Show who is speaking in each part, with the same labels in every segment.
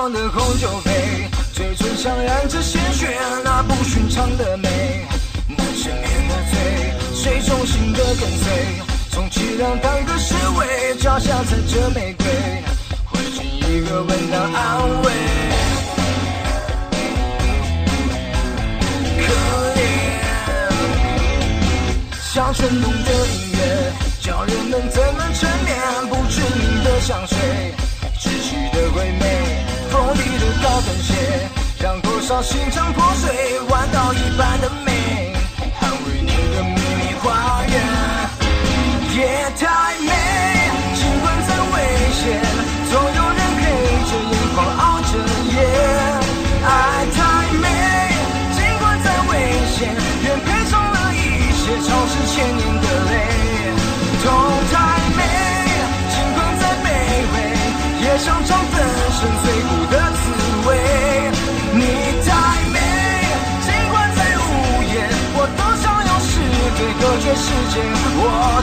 Speaker 1: 装的红酒杯，嘴唇上染着鲜血，那不寻常的美。那千年的罪，谁忠心的跟随？充其量当个侍卫，脚下踩着玫瑰，换取一个吻当安慰。可怜，像春冬的音乐，叫人们怎么沉眠？不知名的香水，感谢，让多少心肠破碎，弯刀一般的美，捍卫你的秘密花园。夜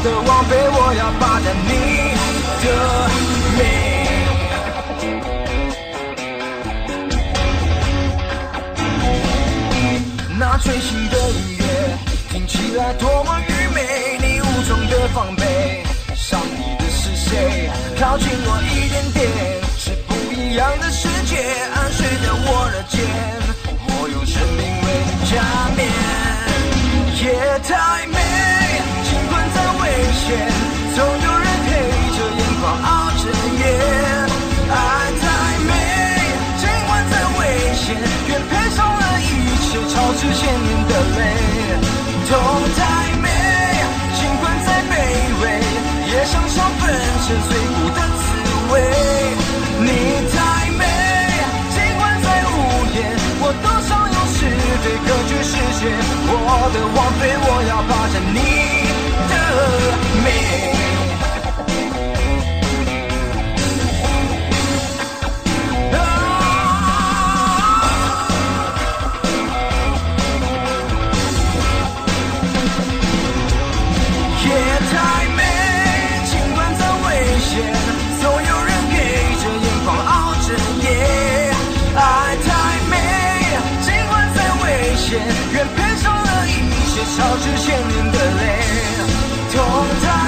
Speaker 1: 的王妃，我要霸占你的美。那吹熄的音乐听起来多么愚昧，你武装的防备，伤你的是谁？靠近我一点点，是不一样的世界，安睡在我的肩，是，千年的泪。痛太美，尽管再卑微，也想尝粉身碎骨的滋味。你太美，尽管再无言，我多少有是非隔绝世界。我的王妃，我要霸占你一切，超之千年的泪。痛
Speaker 2: 在